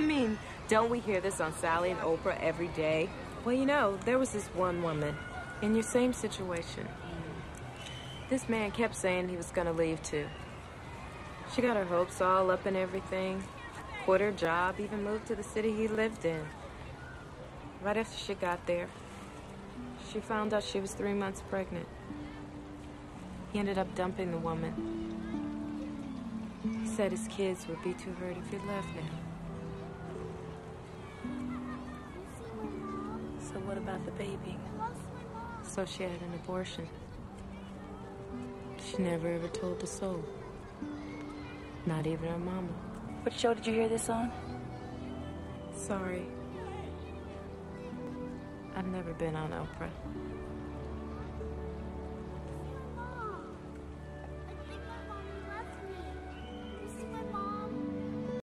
mean, don't we hear this on Sally and Oprah every day? Well, you know, there was this one woman in your same situation. This man kept saying he was gonna leave too. She got her hopes all up and everything. Quit her job, even moved to the city he lived in. Right after she got there, she found out she was three months pregnant. He ended up dumping the woman. He said his kids would be too hurt if he left now. So what about the baby? So she had an abortion. She never ever told a soul. Not even her mama. What show did you hear this on? Sorry. I've never been on Oprah.